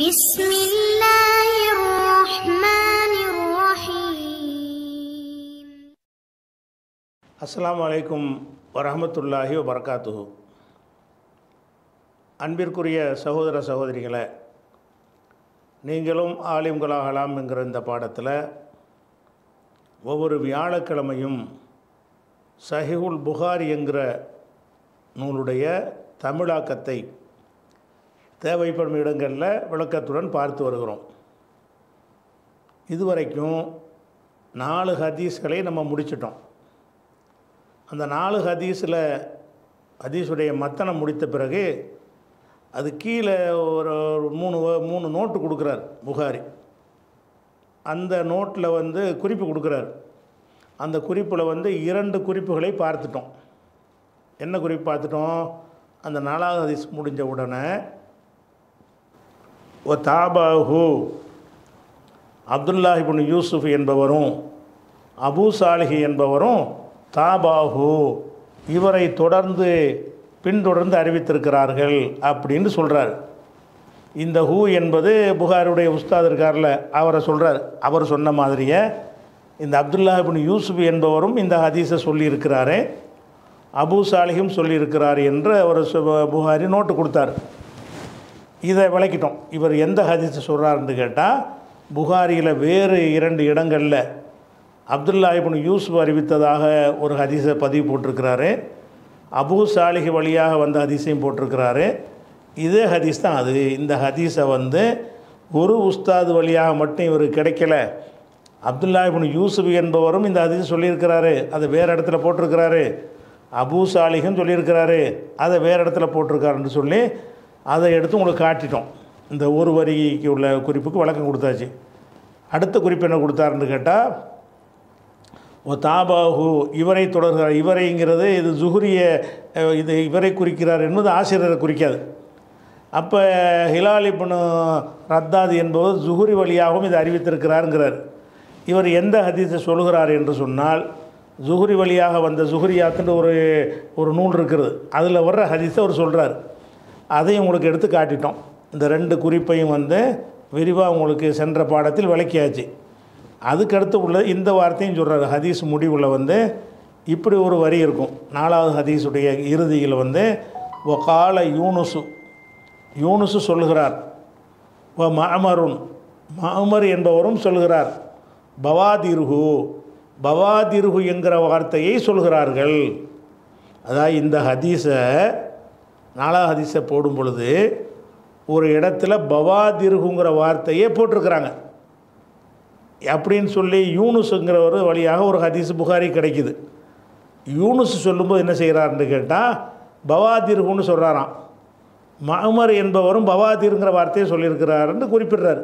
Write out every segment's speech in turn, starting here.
بسم الله الرحمن الرحيم அஸ்ஸலாமு அலைக்கும் வரஹமத்துல்லாஹி வபரகாத்துஹு அன்பிற்குரிய சகோதர சகோதரிகளே நீங்களும் ஆலிம்களாகலாம் என்கிற இந்த பாடத்தில் ஒவ்வொரு வியாழக்கிழமையும் சஹிஹுல் புகாரி என்கிற நூலுடைய தமிழாக்கத்தை தேவைப்படும் இடங்களில் விளக்கத்துடன் பார்த்து வருகிறோம். இதுவரைக்கும் நாலு ஹதீஸ்களை நம்ம முடிச்சிட்டோம். அந்த நாலு ஹதீஸில் ஹதீஸுடைய மத்தனம் முடித்த பிறகு அது கீழே ஒரு மூணு மூணு நோட்டு கொடுக்குறார் புகாரி. அந்த நோட்டில் வந்து குறிப்பு கொடுக்குறார். அந்த குறிப்பில் வந்து இரண்டு குறிப்புகளை பார்த்துட்டோம். என்ன குறிப்பு பார்த்துட்டோம்? அந்த நாலாவது ஹதீஸ் முடிஞ்ச உடனே ஒ தாபாஹு அப்துல்லாஹிபுன் யூசுஃப் என்பவரும் அபு சாலிஹி என்பவரும் தாபாஹு. இவரை தொடர்ந்து பின்தொடர்ந்து அறிவித்திருக்கிறார்கள் அப்படின்னு சொல்கிறார் இந்த ஹூ என்பது புகாருடைய உஸ்தாத் இருக்கார்ல அவரை சொல்கிறார் அவர் சொன்ன மாதிரியே இந்த அப்துல்லாஹிபின் யூசுப் என்பவரும் இந்த ஹதீஸை சொல்லியிருக்கிறாரு. அபு சாலிஹும் சொல்லியிருக்கிறார் என்று அவர் சு- புகாரி நோட்டு கொடுத்தார். இதை விளக்கிட்டோம். இவர் எந்த ஹதீஸை சொல்கிறாருன்னு கேட்டால் புகாரியில் வேறு இரண்டு இடங்களில் அப்துல்லா இப்னு யூசுப் அறிவித்ததாக ஒரு ஹதீஸை பதிவு போட்டிருக்கிறாரு. அபு சாலிஹ் வழியாக வந்த ஹதீஸையும் போட்டிருக்கிறாரு. இதே ஹதீஸ் தான் அது. இந்த ஹதீஸை வந்து ஒரு உஸ்தாது வழியாக மட்டும் இவர் கிடைக்கல. அப்துல்லா இப்னு யூசுப் என்பவரும் இந்த ஹதீஸ் சொல்லியிருக்கிறாரு. அதை வேறு இடத்துல போட்டிருக்கிறாரு. அபு சாலிஹும் சொல்லியிருக்கிறாரு. அதை வேறு இடத்துல போட்டிருக்காருன்னு சொல்லி அதை எடுத்து உங்களுக்கு காட்டிட்டோம். இந்த ஒரு வரிக்கு உள்ள குறிப்புக்கு விளக்கம் கொடுத்தாச்சு. அடுத்த குறிப்பு என்ன கொடுத்தாருன்னு கேட்டால் ஓ தாபாஹு இவரை தொடர்கிறார். இவரைங்கிறது இது ஜுஹுரிய இது இவரை குறிக்கிறார் என்பது ஆசிரியரை குறிக்காது. அப்போ ஹிலால் இப்னு ரத்தாது என்பவர் ஜுஹுரி வழியாகவும் இதை அறிவித்திருக்கிறாருங்கிறார். இவர் எந்த ஹதீஸை சொல்கிறார் என்று சொன்னால் ஜுஹுரி வழியாக வந்த ஜுஹுரியாத்துன்ற ஒரு ஒரு நூல் இருக்கிறது அதில் வர்ற ஹதீஸை அவர் சொல்கிறார் அதையும் உங்களுக்கு எடுத்து காட்டிட்டோம். இந்த ரெண்டு குறிப்பையும் வந்து விரிவாக உங்களுக்கு சென்ற பாடத்தில் விளக்கியாச்சு. அதுக்கடுத்து உள்ள இந்த வார்த்தையும் சொல்கிறார் ஹதீஸ் முடிவில் வந்து இப்படி ஒரு வரி இருக்கும். நாலாவது ஹதீஸுடைய இறுதியில் வந்து ஒகால யூனுசு யூனுசு சொல்கிறார் வ மாமருன் மாமர் என்பவரும் சொல்கிறார் பவாதிருகு பவாதிருகு என்கிற வார்த்தையை சொல்கிறார்கள் அதாவது இந்த ஹதீஸை நாலாவது ஹதீஸை போடும் பொழுது ஒரு இடத்துல பவாதிருகுங்கிற வார்த்தையே போட்டிருக்கிறாங்க. அப்படின்னு சொல்லி யூனுஸுங்கிறவர் வழியாக ஒரு ஹதீஸ் புகாரி கிடைக்குது. யூனுஸ் சொல்லும்போது என்ன செய்கிறாருன்னு கேட்டால் பவாதிருகுன்னு சொல்கிறாராம் மகமர் என்பவரும் பவாதிருங்கிற வார்த்தையை சொல்லியிருக்கிறாருன்னு குறிப்பிடுறாரு.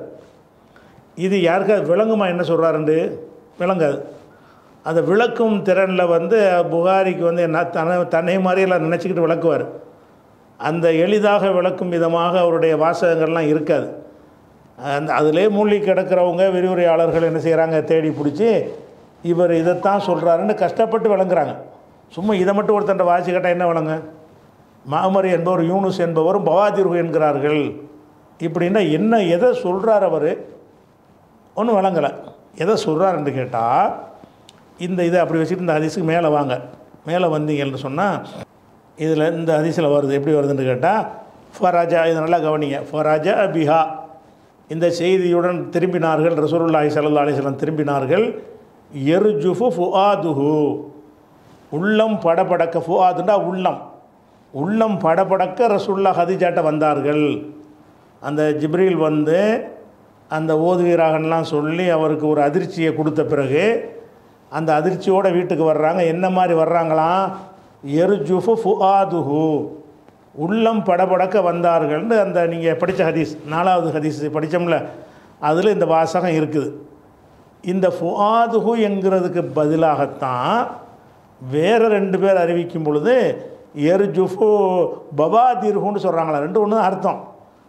இது யாருக்காவது விளங்குமா என்ன சொல்கிறாருண்டு விளங்காது. அந்த விளக்கும் திறனில் வந்து புகாரிக்கு வந்து என்ன தன்னை தன்னை மாதிரியெல்லாம் நினச்சிக்கிட்டு விளக்குவார். அந்த எளிதாக விளக்கும் விதமாக அவருடைய வாசகங்கள்லாம் இருக்காது. அந்த அதிலே மூழ்கி கிடக்கிறவங்க விரிவுரையாளர்கள் என்ன செய்கிறாங்க தேடி பிடிச்சி இவர் இதைத்தான் சொல்கிறாருன்னு கஷ்டப்பட்டு விளங்குறாங்க. சும்மா இதை மட்டும் ஒருத்தன் வாசி கேட்டால் என்ன விளங்க? மாமரி என்பவர் யூனுஸ் என்பவரும் பவாதிர்கு என்கிறார்கள். இப்படின்னா என்ன எதை சொல்கிறார் அவர்? ஒன்றும் விளங்கலை. எதை சொல்கிறாருன்னு கேட்டால் இந்த இதை அப்படி வச்சுட்டு இந்த அதிசுக்கு மேலே வாங்க. மேலே வந்தீங்கன்னு சொன்னால் இதில் இந்த ஹதீஸில் வருது. எப்படி வருதுன்னு கேட்டால் ஃபராஜா இது நல்லா கவனிங்க. ஃபராஜா பிஹா இந்த செய்தியுடன் திரும்பினார்கள் ரசூருல்லாஹி சல்லா அலிஸ்லாம் திரும்பினார்கள். எருஜுஃபு ஃபுஆதுஹு. உள்ளம் படபடக்க ஃபுஆதுண்டா உள்ளம். உள்ளம் படபடக்க ரசூல்லா ஹதிஜாட்ட வந்தார்கள். அந்த ஜிப்ரீல் வந்து அந்த ஓதுவீராகன்லாம் சொல்லி அவருக்கு ஒரு அதிர்ச்சியை கொடுத்த பிறகு அந்த அதிர்ச்சியோடு வீட்டுக்கு வர்றாங்க. என்ன மாதிரி வர்றாங்களாம்? எருஜுஃபு ஃபுஆதுஹு. உள்ளம் படபடக்க வந்தார்கள்னு அந்த நீங்கள் படித்த ஹதீஸ் நாலாவது ஹதீஸ் படித்தோம்ல அதில் இந்த வாசகம் இருக்குது. இந்த ஃபுஆதுஹு என்கிறதுக்கு பதிலாகத்தான் வேறு ரெண்டு பேர் அறிவிக்கும் பொழுது எருஜுஃபு பவாதிர்ஹுன்னு சொல்கிறாங்களா ரெண்டு ஒன்று தான் அர்த்தம்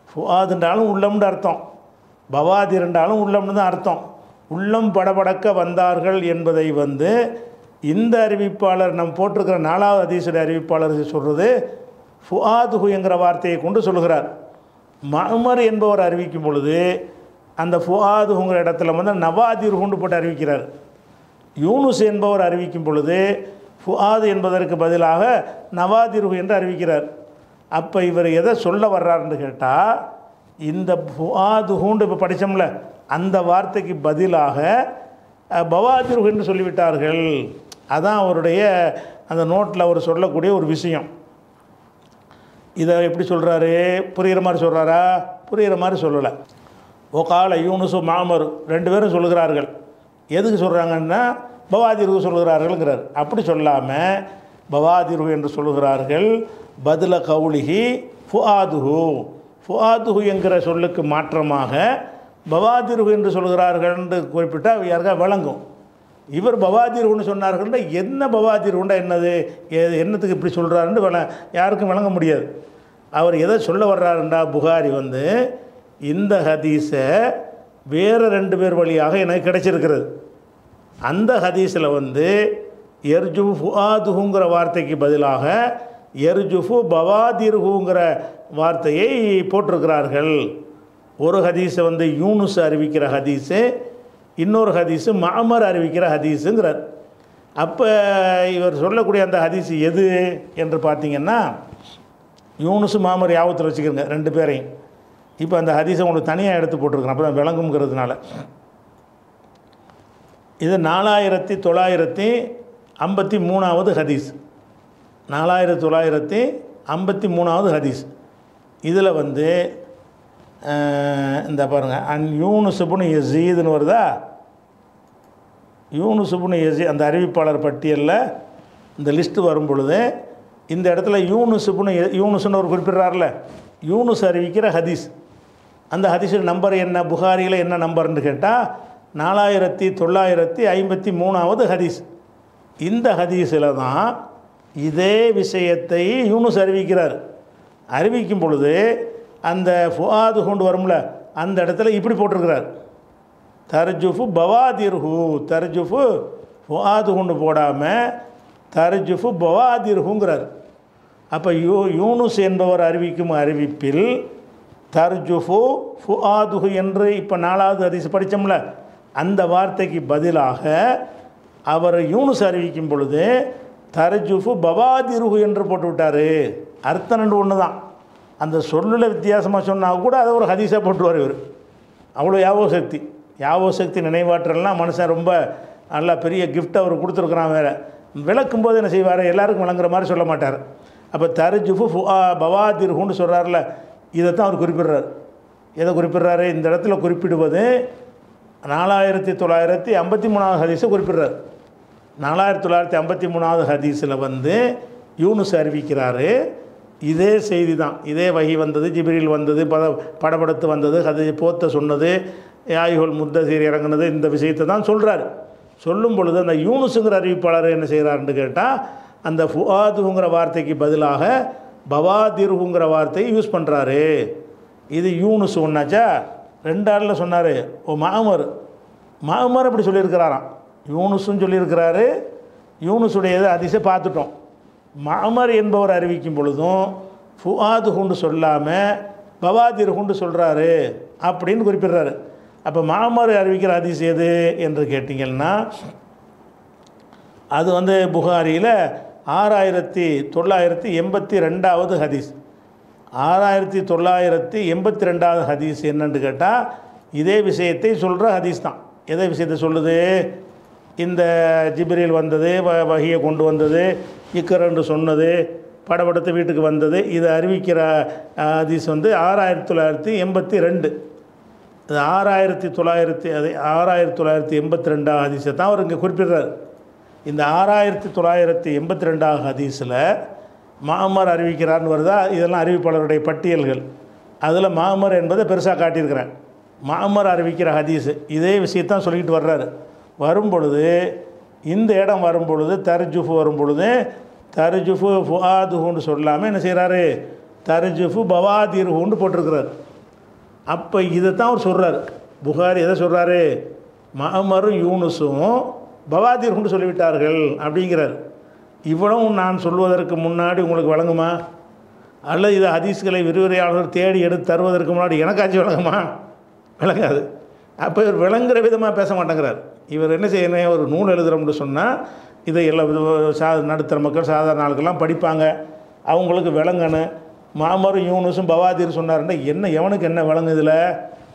ஃபுஆதுன்றாலும் உள்ளம்னு அர்த்தம். பவாதிர்ன்றாலும் உள்ளம்னு தான் அர்த்தம். உள்ளம் படபடக்க வந்தார்கள் என்பதை வந்து இந்த அறிவிப்பாளர் நம் போட்டிருக்கிற நாலாவது ஹதீஸுடைய அறிவிப்பாளர் சொல்கிறது ஃபுஆதுஹு என்கிற வார்த்தையை கொண்டு சொல்கிறார் மஹமர் என்பவர் அறிவிக்கும் பொழுது அந்த ஃபுஆதுஹுங்கிற இடத்துல வந்து நவாதிர்ஹுண்டு போட்டு அறிவிக்கிறார். யூனுஸ் என்பவர் அறிவிக்கும் பொழுது ஃபுஆது என்பதற்கு பதிலாக நவாதிர்ஹு என்று அறிவிக்கிறார். அப்போ இவர் எதை சொல்ல வர்றாருன்னு கேட்டால் இந்த ஃபுஆதுஹுண்டு இப்போ படித்தோம்ல அந்த வார்த்தைக்கு பதிலாக பவாதிர்ஹு என்று சொல்லிவிட்டார்கள். அதான் அவருடைய அந்த நோட்டில் அவர் சொல்லக்கூடிய ஒரு விஷயம். இதை எப்படி சொல்கிறாரு புரிகிற மாதிரி சொல்கிறாரா புரிகிற மாதிரி சொல்லலை. ஒகால யூனுசு மாமர் ரெண்டு பேரும் சொல்லுகிறார்கள். எதுக்கு சொல்கிறாங்கன்னா பவாதிர்வு சொல்கிறார்கள்ங்கிறார் அப்படி சொல்லாமல் பவாதிர்வு என்று சொல்லுகிறார்கள் பதில கவுளிகி ஃபுஆதுஹு. ஃபுஆதுஹு என்கிற சொல்லுக்கு மாற்றமாக பவாதிர்வு என்று சொல்கிறார்கள் என்று குறிப்பிட்டால் யாருக்கா? விளங்கும் இவர் பவாதிர்வுன்னு சொன்னார்கள்னா என்ன பவாதிர்வுண்டா என்னது? என்னத்துக்கு இப்படி சொல்கிறாருன்னு யாருக்கும் விளங்க முடியாது. அவர் எதை சொல்ல வர்றாருண்டா புகாரி வந்து இந்த ஹதீஸை வேறு ரெண்டு பேர் வழியாக எனக்கு கிடைச்சிருக்கிறது. அந்த ஹதீஸில் வந்து எர்ஜு ஃபுஆதுஹுங்கிற வார்த்தைக்கு பதிலாக எர்ஜுஃபு பவாதிர்ஹுங்கிற வார்த்தையை போட்டிருக்கிறார்கள். ஒரு ஹதீஸை வந்து யூனுஸ் அறிவிக்கிற ஹதீஸு இன்னொரு ஹதீஸு மாமர் அறிவிக்கிற ஹதீஸுங்கிறார். அப்போ இவர் சொல்லக்கூடிய அந்த ஹதீஸ் எது என்று பார்த்தீங்கன்னா யூனுஸு மாமர் யாபத்தில் வச்சுக்கிறங்க ரெண்டு பேரையும். இப்போ அந்த ஹதீஸை உங்களுக்கு தனியாக எடுத்து போட்டிருக்கிறேன் அப்போ தான் விளங்குங்கிறதுனால இது நாலாயிரத்தி தொள்ளாயிரத்தி ஐம்பத்தி மூணாவது ஹதீஸ். நாலாயிரத்தி தொள்ளாயிரத்தி ஐம்பத்தி மூணாவது ஹதீஸ். இதில் வந்து இந்த பாருங்கள் அன் யூனுசுபுனு யசீதுன்னு வருதா? யூனுசுபுனு யசீ அந்த அறிவிப்பாளர் பட்டியலில் இந்த லிஸ்ட்டு வரும் பொழுது இந்த இடத்துல யூனுசுப்புனு யூனுசுன்னு ஒரு குறிப்பிட்றாருல. யூனுஸ் அறிவிக்கிற ஹதீஸ். அந்த ஹதீஸின் நம்பர் என்ன? புகாரியில் என்ன நம்பர்னு கேட்டால் நாலாயிரத்தி தொள்ளாயிரத்தி ஐம்பத்தி மூணாவது ஹதீஸ். இந்த ஹதீஸில் தான் இதே விஷயத்தை யூனுஸ் அறிவிக்கிறார். அறிவிக்கும் பொழுது அந்த ஃபுஆது கொண்டு வரும்ல அந்த இடத்துல இப்படி போட்டிருக்கிறார். தர்ஜுஃபு பவாதிர்ஹு தர்ஜுஃபு ஃபுஆது கொண்டு போடாமல் தர்ஜுஃபு பவாதிர்ஹுங்கிறார். அப்போ யூ யூனுஸ் என்பவர் அறிவிக்கும் அறிவிப்பில் தர்ஜுஃபு ஃபுஆதுஹு என்று இப்போ நாலாவது ஹதீஸ் படித்தோம்ல அந்த வார்த்தைக்கு பதிலாக அவர் யூனுஸ் அறிவிக்கும் பொழுது தர்ஜுஃபு பவாதிருஹு என்று போட்டு விட்டார் அர்த்தம் ரெண்டு ஒன்று தான் அந்த சொல்லில் வித்தியாசமாக சொன்னால் கூட அதை ஒரு ஹதீஸாக போட்டுருவார் இவர். அவ்வளோ யாவோ சக்தி. யாவோ சக்தி நினைவாற்றல்லாம் மனுஷன் ரொம்ப நல்லா பெரிய கிஃப்ட் அவர் கொடுத்துருக்குறான் வேறு. விளக்கும் போது என்ன செய்வார்? எல்லாருக்கும் விளங்குற மாதிரி சொல்ல மாட்டார். அப்போ தர்ஜுஃபு ஃபுஆ பவாதிர்ஹுன்னு சொல்கிறார்ல இதை தான் அவர் குறிப்பிடுறார். எதை குறிப்பிடுறாரு? இந்த இடத்துல குறிப்பிடுவது நாலாயிரத்தி தொள்ளாயிரத்தி ஐம்பத்தி மூணாவது ஹதீஸை குறிப்பிடுறார். நாலாயிரத்தி தொள்ளாயிரத்தி ஐம்பத்தி மூணாவது ஹதீஸில் வந்து யூனுஸ் அறிவிக்கிறாரு இதே செய்தி தான் இதே வகி வந்தது ஜிபிரில் வந்தது பத படப்படுத்து வந்தது அது போத்த சொன்னது யாயுகோல் முத்தசீர் இறங்குனது இந்த விஷயத்தை தான் சொல்கிறார் சொல்லும் பொழுது அந்த யூனுஸுங்கிற அறிவிப்பாளர் என்ன செய்கிறாருன்னு கேட்டால் அந்த ஃபுஆதுங்கிற வார்த்தைக்கு பதிலாக பவாதிர்ஹுங்கிற வார்த்தையை யூஸ் பண்ணுறாரு இது யூனுஸ் ஒன்றாச்சா ரெண்டு ஆளில் சொன்னார் ஓ மாமர். மாமர் அப்படி சொல்லியிருக்கிறாராம். யூனுஸும் சொல்லியிருக்கிறாரு யூனுஸுடையது அதிசை பார்த்துட்டோம். மாமர் என்பவர் அறிவிக்கும் பொழுதும் ஃபுவாது கொண்டு சொல்லாமல் பவாதிர் கொண்டு சொல்கிறாரு அப்படின்னு குறிப்பிடுறாரு. அப்போ மாமர் அறிவிக்கிற ஹதீஸ் எது என்று கேட்டிங்கன்னா அது வந்து புகாரியில் ஆறாயிரத்தி தொள்ளாயிரத்தி எண்பத்தி ரெண்டாவது ஹதீஸ். ஆறாயிரத்தி தொள்ளாயிரத்தி எண்பத்தி ரெண்டாவது ஹதீஸ் என்னன்னு கேட்டால் இதே விஷயத்தை சொல்கிற ஹதீஸ் தான். எதை விஷயத்தை சொல்லுது? இந்த ஜிப்ரீல் வந்தது வ வகையை கொண்டு வந்தது இக்கர் என்று சொன்னது படபடுத்து வீட்டுக்கு வந்தது. இதை அறிவிக்கிற ஹதீஸ் வந்து ஆறாயிரத்தி தொள்ளாயிரத்தி எண்பத்தி ரெண்டு. அது ஆறாயிரத்தி தொள்ளாயிரத்தி அது ஆறாயிரத்தி தொள்ளாயிரத்தி எண்பத்தி ரெண்டாம் ஹதீஸை தான் அவர் இங்கே குறிப்பிடுறார். இந்த ஆறாயிரத்தி தொள்ளாயிரத்தி எண்பத்தி ரெண்டாவது ஹதீஸில் மாமர் அறிவிக்கிறார்னு வருதா? இதெல்லாம் அறிவிப்பாளருடைய பட்டியல்கள். அதில் மாமர் என்பதை பெருசாக காட்டியிருக்கிறேன் மாமர் அறிவிக்கிற ஹதீஸு. இதே விஷயத்தான் சொல்லிக்கிட்டு வர்றாரு. வரும்பொழுது இந்த இடம் வரும்பொழுது தர்ஜுஃபு வரும் பொழுது தர்ஜுஃபு ஃபுஆதுஹுன்னு சொல்லாமல் என்ன செய்கிறாரு தர்ஜுஃபு பவாதிர்ஹுன்னு போட்டிருக்கிறார். அப்போ இதை தான் அவர் சொல்கிறார் புகாரி எதை சொல்கிறாரு மஹமரும் யூனுஸும் பவாதிர்ஹுன்னு சொல்லிவிட்டார்கள் அப்படிங்கிறார். இவ்வளவும் நான் சொல்வதற்கு முன்னாடி உங்களுக்கு வழங்குமா? அல்லது இது ஹதீஸ்களை விரிவுரையாளர்கள் தேடி எடுத்து தருவதற்கு முன்னாடி எனக்காச்சும் வழங்குமா? விளங்காது அப்போ இவர் விளங்குற விதமாக பேச மாட்டேங்கிறார். இவர் என்ன செய்யணும் ஒரு நூல் எழுதுகிறோம்னு சொன்னால் இதை எல்லா வித- சா நடுத்தர மக்கள் சாதாரண ஆளுக்கெல்லாம் படிப்பாங்க. அவங்களுக்கு விளங்கணும். மாமரும் யூனுஸும் பவாதீர் சொன்னாருன்னா என்ன எவனுக்கு என்ன விளங்கு இதில்?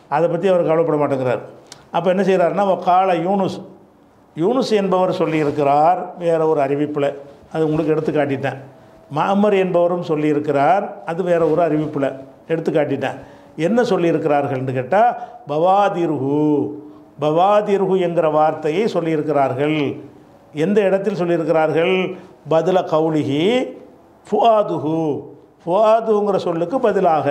அதை பற்றி அவர் கவலைப்பட மாட்டேங்கிறார். அப்போ என்ன செய்கிறாருன்னா கால யூனுஸ். யூனுஸ் என்பவர் சொல்லியிருக்கிறார். வேறு ஒரு அறிவிப்பில். அது உங்களுக்கு எடுத்து காட்டிட்டேன். மாமர் என்பவரும் சொல்லியிருக்கிறார். அது வேறு ஒரு அறிவிப்பில். எடுத்து காட்டிட்டேன். என்ன சொல்லியிருக்கிறார்கள்னு கேட்டால் பவாதிர்ஹு பவாதிர்ஹு என்கிற வார்த்தையை சொல்லியிருக்கிறார்கள். எந்த இடத்தில் சொல்லியிருக்கிறார்கள்? பதில கவுலிகி ஃபுஆதுஹு ஃபுஆதுங்கிற சொல்லுக்கு பதிலாக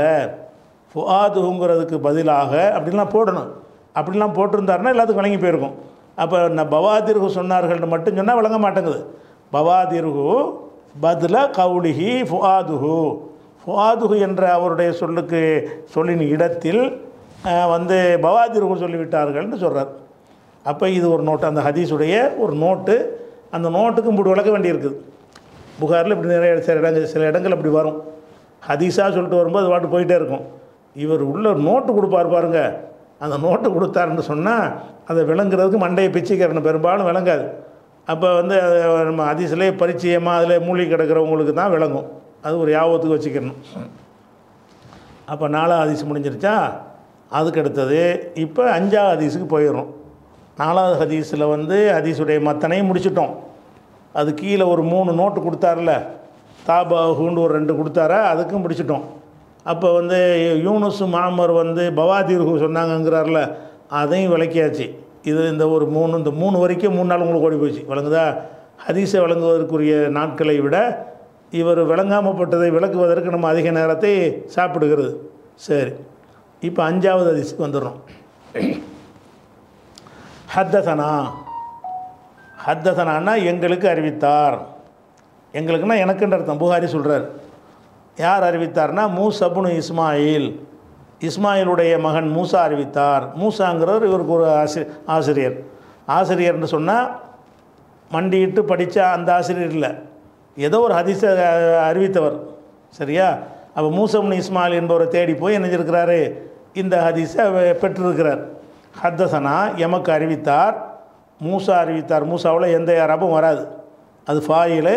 ஃபுஆதுங்கிறதுக்கு பதிலாக அப்படின்லாம் போடணும். அப்படிலாம் போட்டிருந்தாருன்னா எல்லாத்துக்கும் விளங்கி போயிருக்கும். அப்போ நான் பவாதிர்கு சொன்னார்கள்னு மட்டும் சொன்னால் விளங்க மாட்டேங்குது. பவாதிர்கு பதில கவுலிஹி ஃபுஆதுஹு. ஃபுஆதுஹு என்ற அவருடைய சொல்லுக்கு சொல்லின் இடத்தில் வந்து பவாதிர்கு சொல்லிவிட்டார்கள்னு சொல்கிறார் அப்போ இது ஒரு நோட்டு அந்த ஹதீஸுடைய ஒரு நோட்டு. அந்த நோட்டுக்கு இப்படி விளக்க வேண்டியிருக்குது. புகாரில் இப்படி நிறைய சில இடங்கள் சில இடங்கள் அப்படி வரும். ஹதீஸாக சொல்லிட்டு வரும்போது அது பாட்டு போயிட்டே இருக்கும். இவர் உள்ள நோட்டு கொடுப்பார் பாருங்க. அந்த நோட்டு கொடுத்தாருன்னு சொன்னால் அதை விளங்குறதுக்கு மண்டையை பிச்சைக்காரன் பெரும்பாலும் விளங்காது. அப்போ வந்து அது நம்ம ஹதீஸ்லேயே பரிச்சயமாக அதில் மூழ்கி கிடக்கிறவங்களுக்கு தான் விளங்கும். அது ஒரு யாபத்துக்கு வச்சுக்கணும். அப்போ நாலாவது ஹதீஸ் முடிஞ்சிருச்சா? அதுக்கு அடுத்தது இப்போ அஞ்சாவது ஹதீஸுக்கு போயிடும் நாலாவது ஹதீஸில் வந்து ஹதீஸுடைய மத்தனையும் முடிச்சிட்டோம். அது கீழே ஒரு மூணு நோட்டு கொடுத்தாருல ஹூண்டு ஒரு ரெண்டு கொடுத்தாரா? அதுக்கும் முடிச்சிட்டோம். அப்போ வந்து யூனுஸ் மாமர் வந்து பவாதீர்ஹு சொன்னாங்கங்கிறார்ல அதையும் விளக்கியாச்சு. இது இந்த ஒரு மூணு இந்த மூணு வரைக்கும் மூணு நாள் உங்களுக்கு ஓடி போச்சு விளங்குதா? ஹதீஸை விளங்குவதற்குரிய நாட்களை விட இவர் விளங்காமப்பட்டதை விளக்குவதற்கு நம்ம அதிக நேரத்தை சாப்பிடுகிறது. சரி. இப்போ அஞ்சாவது ஹதீஸுக்கு வந்துடுறோம். ஹத்தசனா. ஹத்தசனான்னா எங்களுக்கு அறிவித்தார். எங்களுக்குன்னா எனக்குன்ற அர்த்தம். புகாரி சொல்கிறார் யார் அறிவித்தார்னா மூசபுனு இஸ்மாயில். இஸ்மாயிலுடைய மகன் மூசா அறிவித்தார். மூசாங்கிறவர் இவருக்கு ஒரு ஆசி ஆசிரியர். ஆசிரியர்னு சொன்னால் மண்டியிட்டு படித்த அந்த ஆசிரியர் இல்லை. ஏதோ ஒரு ஹதிச அறிவித்தவர். சரியா? அப்போ மூசம்னு இஸ்மாயில் என்பவரை தேடி போய் என்ன செஞ்சிருக்கிறாரு? இந்த ஹதீஸை அவர் பெற்றிருக்கிறார். ஹத்தசனா எமக்கு அறிவித்தார் மூசா அறிவித்தார். மூசாவில் எந்த அரபும் வராது. அது ஃபாயிலு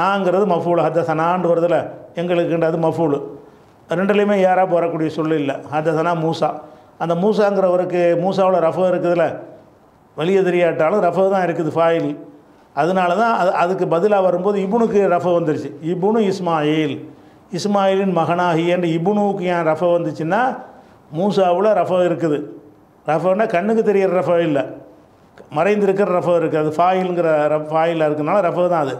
நாங்கிறது மஃபூல் ஹத்தசனான்னு வருதுல எங்களுக்குன்றது மஃபூல். ரெண்டுலேயுமே யாராக வரக்கூடிய சொல்லு இல்லை. ஹத்தசனா மூசா. அந்த மூசாங்கிறவருக்கு மூசாவில் ரஃபு இருக்குதுல்ல வெளியே தெரியாட்டாலும் ரஃபு தான் இருக்குது ஃபாயில். அதனால தான் அது அதுக்கு பதிலாக வரும்போது இபுனுக்கு ரஃப வந்துருச்சு. இபுனு இஸ்மாயில். இஸ்மாயிலின் மகனாகியன்ற இபுனுவுக்கு ஏன் ரஃப வந்துச்சுன்னா மூசாவில் ரஃப இருக்குது. ரஃபன்னா கண்ணுக்கு தெரியிற ரஃப இல்லை. மறைந்திருக்கிற ரஃப இருக்குது அது ஃபாயிலுங்கிற ரஃப் ஃபாயிலாக இருக்கனால ரஃப தான் அது.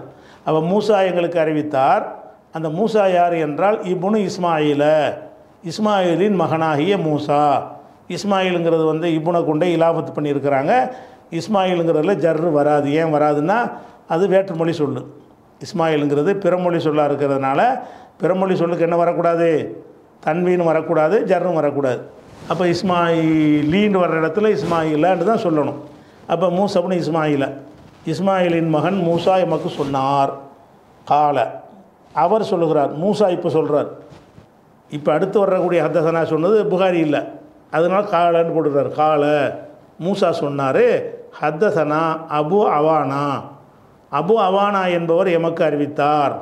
அப்போ மூசா எங்களுக்கு அறிவித்தார் அந்த மூசா யார் என்றால் இபுனு இஸ்மாயில. இஸ்மாயிலின் மகனாகிய மூசா. இஸ்மாயிலுங்கிறது வந்து இபுனை கொண்டே இலாபத்து பண்ணியிருக்கிறாங்க. இஸ்மாயிலுங்கிறதுல ஜர்ரு வராது. ஏன் வராதுன்னா அது வேற்றுமொழி சொல்லு. இஸ்மாயிலுங்கிறது பிறமொழி சொல்லாக இருக்கிறதுனால பிறமொழி சொல்லுக்கு என்ன வரக்கூடாது? தன்வீன்னு வரக்கூடாது ஜர்ரும் வரக்கூடாது. அப்போ இஸ்மாயிலீன்னு வர்ற இடத்துல இஸ்மாயிலான்னு தான் சொல்லணும். அப்போ மூசப்னு இஸ்மாயில. இஸ்மாயிலின் மகன் மூசா எமக்கு சொன்னார். கால. அவர் சொல்லுகிறார். மூசா இப்போ சொல்கிறார் இப்போ அடுத்து வரக்கூடிய ஹத்தசனா சொன்னது புகாரி இல்லை. அதனால் காலன்னு போட்டுறார். கால. மூசா சொன்னார். ஹத்தசனா அபு அவானா. அபு அவானா என்பவர் எமக்கு அறிவித்தார்.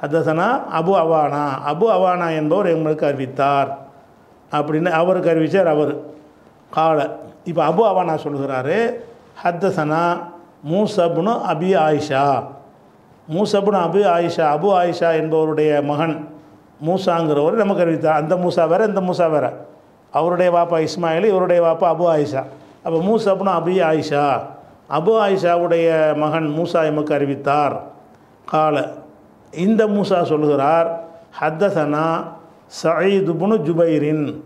ஹத்தசனா அபு அவானா. அபு அவானா என்பவர் எங்களுக்கு அறிவித்தார். அப்படின்னு அவருக்கு அறிவித்தார் அவர். கால. இப்போ அபு அவானா சொல்கிறாரு ஹத்தசனா மூசப்னு அபி ஆயிஷா. மூசப்னு அபு ஆயிஷா அபு ஆயிஷா என்பவருடைய மகன் மூசாங்கிறவர் நமக்கு அறிவித்தார். அந்த மூசா வேறு இந்த மூசா வேறு. அவருடைய வாப்பா இஸ்மாயில் இவருடைய வாப்பா அபு ஆயிஷா. அப்போ மூசப்னு அபி ஆயிஷா. அபு ஆயிஷாவுடைய மகன் மூசா எமக்கு அறிவித்தார். கால. இந்த மூசா சொல்லுகிறார் ஹத்தசனா சயீதுபுனு ஜுபைரின்.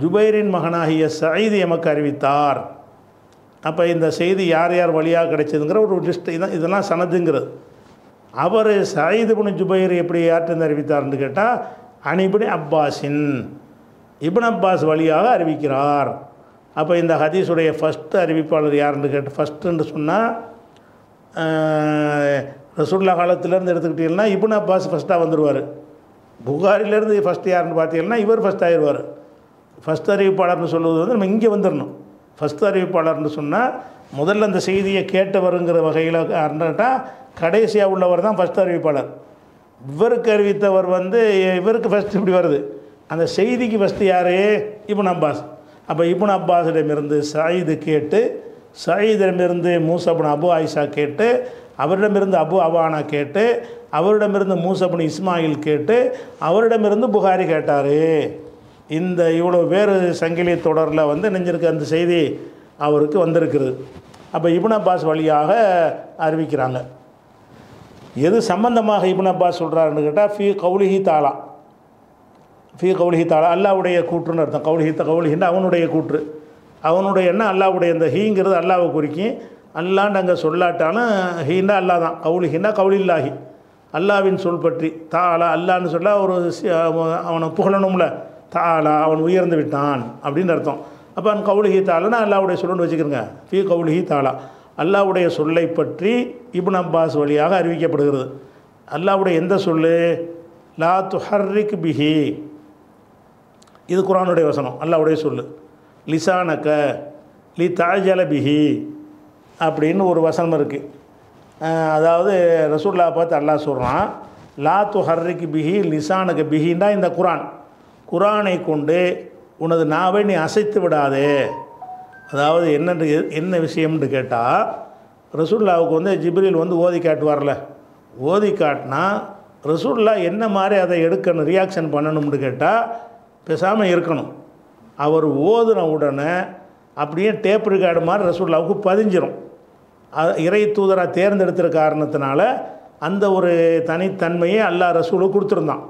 ஜுபைரின் மகனாகிய சயீது எமக்கு அறிவித்தார். அப்போ இந்த செய்தி யார் யார் வழியாக கிடைச்சதுங்கிற ஒரு லிஸ்ட். இதான் இதெல்லாம் சனதுங்கிறது. அவர் சயீது புனு ஜுபைர் எப்படி யார்கிட்ட அறிவித்தார்னு கேட்டால் அனிபுனி அப்பாஸின். இப்னு அப்பாஸ் வழியாக அறிவிக்கிறார். அப்போ இந்த ஹதீஸுடைய ஃபஸ்ட்டு அறிவிப்பாளர் யாருன்னு கேட்டு ஃபஸ்ட்டுன்னு சொன்னால் ரசூல்லா காலத்திலேருந்து எடுத்துக்கிட்டீங்கன்னா இப்னு அப்பாஸ் ஃபஸ்ட்டாக வந்துடுவார் புகாரிலேருந்து ஃபஸ்ட்டு யாருன்னு பார்த்தீங்கன்னா இவர் ஃபஸ்ட் ஆயிடுவார் ஃபஸ்ட் அறிவிப்பாளர்னு சொல்லுவது வந்து நம்ம இங்கே வந்துடணும் ஃபஸ்ட் அறிவிப்பாளர்னு சொன்னால் முதல்ல அந்த செய்தியை கேட்டவருங்கிற வகையில் அர்த்தம்ட்டா கடைசியாக உள்ளவர் தான் ஃபஸ்ட் அறிவிப்பாளர். இவருக்கு அறிவித்தவர் வந்து இவருக்கு ஃபஸ்ட் இப்படி வருது. அந்த செய்திக்கு ஃபஸ்ட்டு யார்? இப்போ நம்பாஸ் அப்போ இபுன் அப்பாஸிடமிருந்து சயீது கேட்டு சயீதிடமிருந்து மூசபுன் அபு ஆயிஷா கேட்டு அவரிடமிருந்து அபு அவானா கேட்டு அவரிடமிருந்து மூசபுன் இஸ்மாயில் கேட்டு அவரிடமிருந்து புகாரி கேட்டார். இந்த இவ்வளோ பேர் சங்கிலி தொடரில் வந்து நெஞ்சிருக்க அந்த செய்தி அவருக்கு வந்திருக்குது. அப்போ இபுன் அப்பாஸ் வழியாக அறிவிக்கிறாங்க. எது சம்பந்தமாக இபுன் அப்பாஸ் சொல்கிறாருன்னு கேட்டால் ஃபி கவுலிஹி தாலா. ஃபீ கௌலிஹி தாலா அல்லாவுடைய கூற்றுன்னு அர்த்தம். கௌலிஹி த கவுலிஹின்னு அவனுடைய கூற்று. அவனுடைய என்ன அல்லாவுடைய இந்த ஹீங்கிறது அல்லாவை குறிக்கும். அல்லாண்டு அங்கே சொல்லாட்டாலும் ஹீன்னா அல்லா தான். கவுலிஹின்னா கவுலில்லாஹி அல்லாவின் சொல் பற்றி. தாலா அல்லான்னு சொல்ல ஒரு அவனை புகழணும்ல. தாலா அவன் உயர்ந்து விட்டான் அப்படின்னு அர்த்தம். அப்போ அவன் கவுலிஹி தாலானா அல்லாவுடைய சொல்லுன்னு வச்சுக்கிறோங்க. ஃபீ கவுலிஹி தாலா. அல்லாவுடைய சொல்லை பற்றி இபுன் அப்பாஸ் வழியாக அறிவிக்கப்படுகிறது. அல்லாவுடைய எந்த சொல் லா துஹர்ரிக் பிஹி. இது குரானுடைய வசனம். அல்லாவுடைய சொல்லு. லிசானக்க லி தாஜல பிஹி அப்படின்னு ஒரு வசனம் இருக்குது அதாவது ரசூல்லா பார்த்து அல்லாஹ் சொல்கிறான் லாத்து ஹர்ரிக்கு பிஹி லிசானுக்கு பிஹின்னா இந்த குரான். குரானை கொண்டு உனது நாவை நீ அசைத்து விடாதே. அதாவது என்னென்று என்ன விஷயம்னு கேட்டால் ரசூல்லாவுக்கு வந்து ஜிப்ரில் வந்து ஓதி காட்டுவார்ல. ஓதி காட்டினா ரசூல்லா என்ன மாதிரி அதை எடுக்கணும் ரியாக்ஷன் பண்ணணும்னு கேட்டால் பேசாமல் இருக்கணும். அவர் ஓதுன உடனே அப்படியே டேப் ரெக்கார்டு மாதிரி ரசூல்லாவுக்கு பதிஞ்சிரும். இறை தூதராக தேர்ந்தெடுத்துற காரணத்தினால அந்த ஒரு தனித்தன்மையை அல்லா ரசூலு கொடுத்துருந்தான்.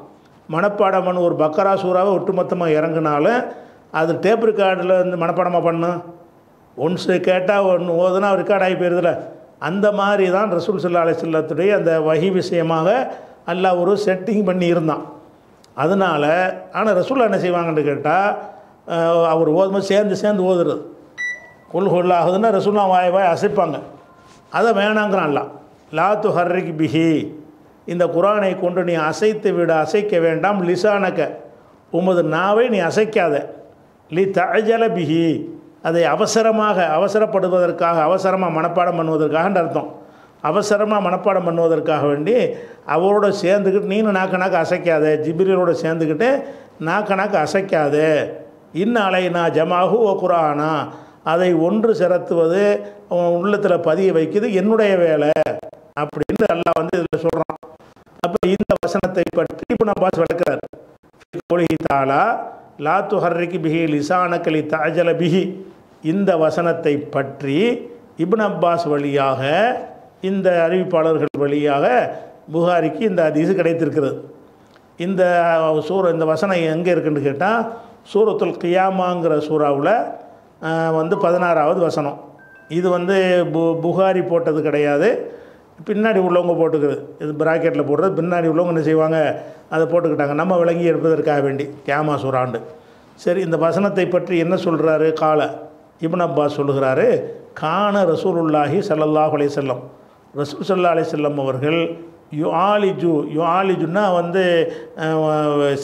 மனப்பாடம் ஒரு பக்கரா சூறாவை ஒட்டுமொத்தமாக இறங்குனாலும் அது டேப் ரெக்கார்டில் இருந்து மனப்பாடமாக பண்ணும் ஒன்ஸ் கேட்டால் ஒன்று ஓதுனா ரெக்கார்ட் ஆகி போயிருதுல. அந்த மாதிரி தான் ரசூல் சல்லா அலிஸ்லத்துடைய அந்த வகி விஷயமாக அல்லாஹ் ஒரு செட்டிங் பண்ணி இருந்தான். அதனால் ஆனால் ரசூல்லா என்ன செய்வாங்கன்னு கேட்டால் அவர் ஓதும்போது சேர்ந்து சேர்ந்து ஓதுறது. கொல் கொல்லாகுதுன்னா ரசூல்லா வாய் வாய் அசைப்பாங்க. அதை வேணாங்கிறான்லாம் லாத்து ஹர்ரிக் பிஹி. இந்த குரானை கொண்டு நீ அசைத்து விட அசைக்க வேண்டாம் லிசானக்க. உமது நாவை நீ அசைக்காத. லி தஜல பிஹி. அதை அவசரமாக அவசரப்படுவதற்காக அவசரமாக மனப்பாடம் பண்ணுவதற்காகன்ற அர்த்தம். அவசரமாக மனப்பாடம் பண்ணுவதற்காக வேண்டி அவரோட சேர்ந்துக்கிட்டு நீனும் நாக்கு நாக்கு அசைக்காத ஜிபிரியரோட சேர்ந்துக்கிட்டு நாக்கு நாக்கு அசைக்காத. இந்நாளை நான் ஜமாஹு ஓ குரானா அதை ஒன்று சிரத்துவது உள்ளத்தில் பதிய வைக்கிறது என்னுடைய வேலை அப்படின்னு எல்லாம் வந்து இதில் சொல்கிறான் அப்போ இந்த வசனத்தை பற்றி இப்போ நான் பாஸ் விளக்குறார் கோலிஹி தாலா லா பிஹி லிசானக்கலி தாஜல பிஹி. இந்த வசனத்தை பற்றி இப்னு அப்பாஸ் வழியாக இந்த அறிவிப்பாளர்கள் வழியாக புகாரிக்கு இந்த அதிசு கிடைத்திருக்கிறது. இந்த சூர இந்த வசனம் எங்கே இருக்குன்னு கேட்டால் சூரத்துல் கியாமாங்கிற சூறாவில் வந்து பதினாறாவது வசனம். இது வந்து பு புகாரி போட்டது கிடையாது. பின்னாடி உள்ளவங்க போட்டுக்கிறது இது ப்ராக்கெட்டில் போடுறது. பின்னாடி உள்ளவங்க என்ன செய்வாங்க? அதை போட்டுக்கிட்டாங்க. நம்ம விளங்கி எடுப்பதற்காக வேண்டி. கேமா சூறாண்டு. சரி இந்த வசனத்தை பற்றி என்ன சொல்கிறாரு கால. இப்னு அப்பாஸ் சொல்லுகிறாரு கான ரசூலுல்லாஹி சல்லல்லாஹ் அலைஹி செல்லம் ரசூல் சல்லா அலிசல்லம் அவர்கள் யு ஆலிஜு யு ஆலிஜுன்னா வந்து